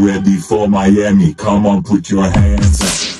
ready for Miami? Come on, put your hands up.